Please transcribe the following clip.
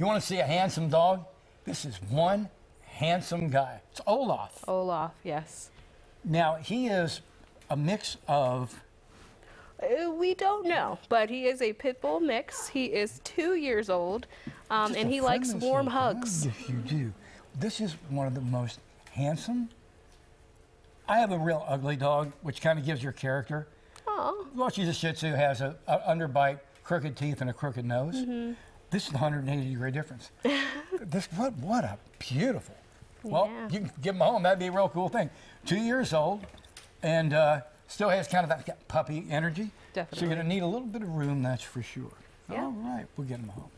You want to see a handsome dog? This is one handsome guy. It's Olaf. Olaf, yes. Now, he is a mix of, Uh, we don't know, but he is a pit bull mix. He is two years old, um, and he likes warm hugs. If you do. This is one of the most handsome. I have a real ugly dog, which kind of gives your character. Aw, Well, she's a Shih Tzu, has a, a underbite, crooked teeth, and a crooked nose. Mm-hmm. This is a 180 degree difference. this what what a beautiful. Well, Yeah. you can give him a home. That'd be a real cool thing. Two years old, and uh, still has kind of that puppy energy. Definitely. So you're gonna need a little bit of room, that's for sure. Yeah. All right, we'll get him home.